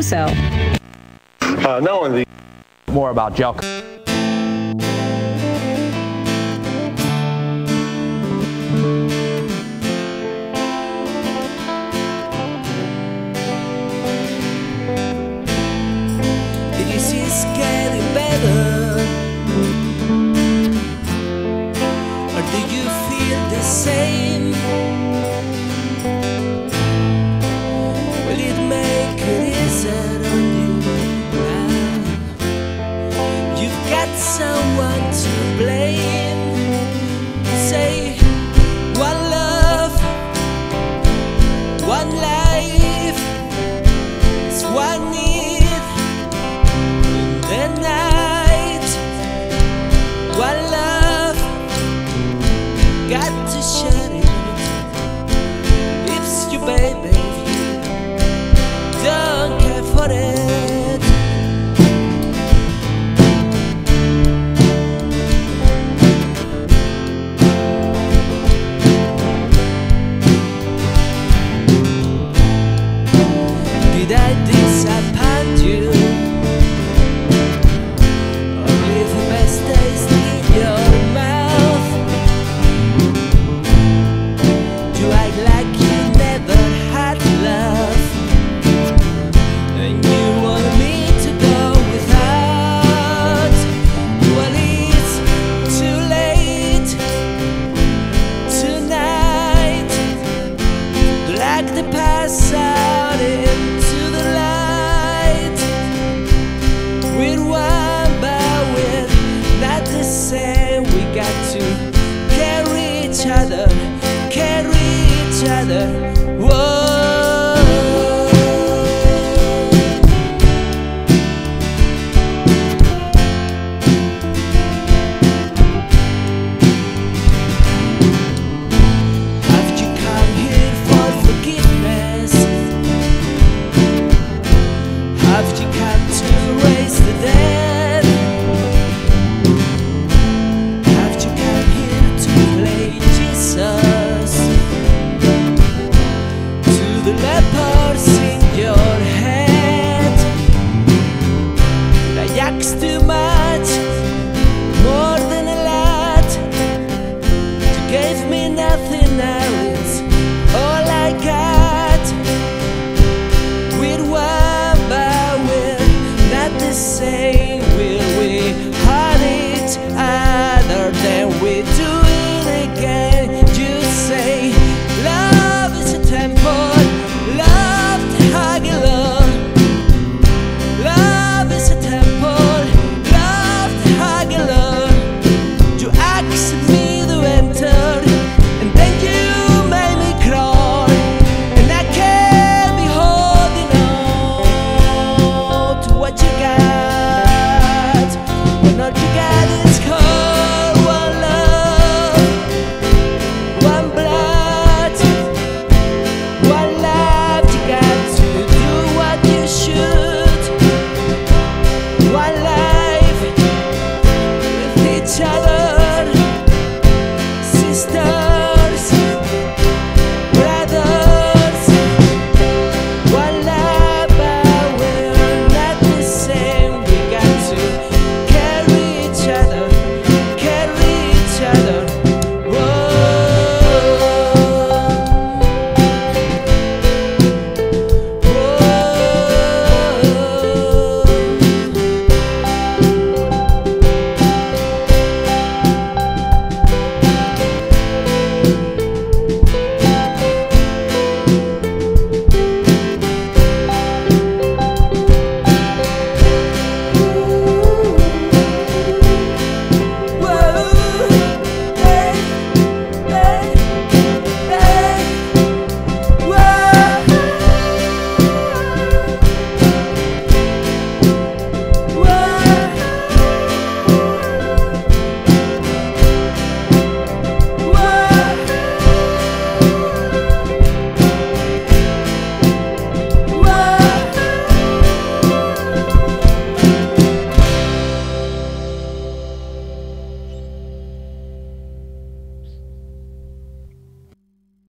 Oso. Uh, no one. The- More about gel. better. to shed it. It's your baby. side. the leopard